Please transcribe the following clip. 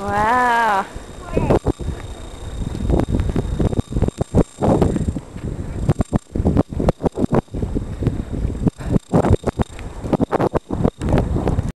哇